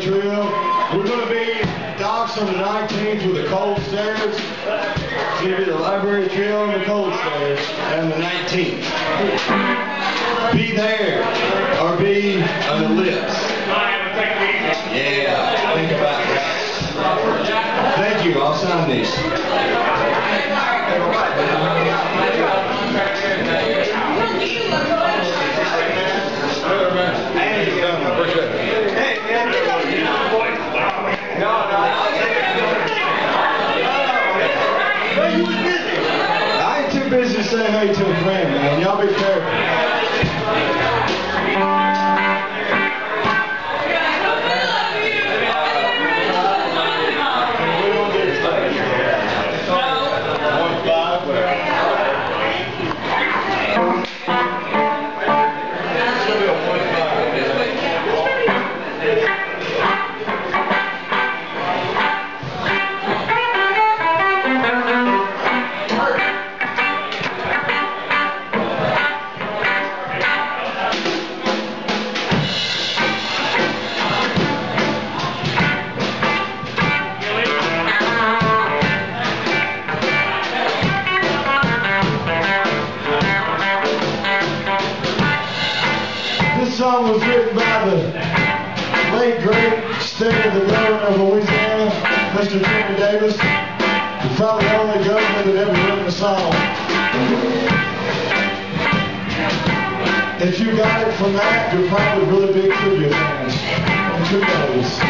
drill. We're going to be docks on the 19th with the cold stairs. It's going to be the library drill and the cold stairs on the 19th. Be there or be an ellipse. Yeah, think about that. Thank you. I'll sign these. Late great state of the governor of Louisiana, Mr. Jimmy Davis. He's probably the only governor that ever written a song. If you got it from that, you're probably really big trivia fans. Who knows?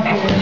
Gracias.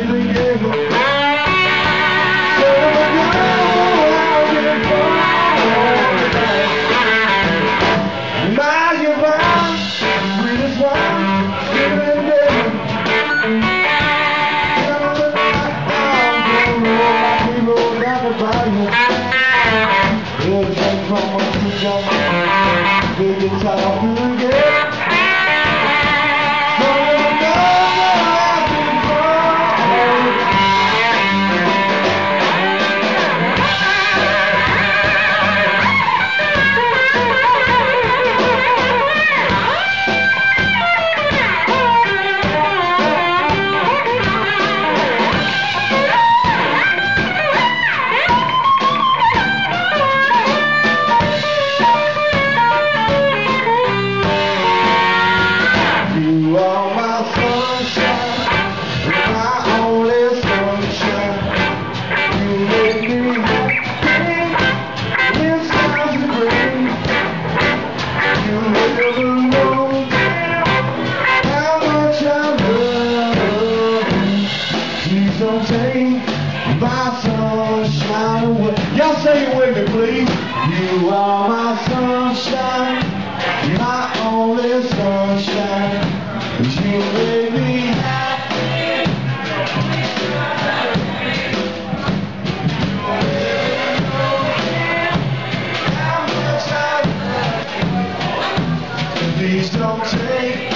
Gözden kalmak sıcak Beni tarafı Y'all say it with me, please. You are my sunshine, my only sunshine. And You make me happy. Please don't take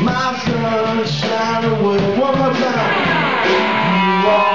my sunshine away. One more time. You are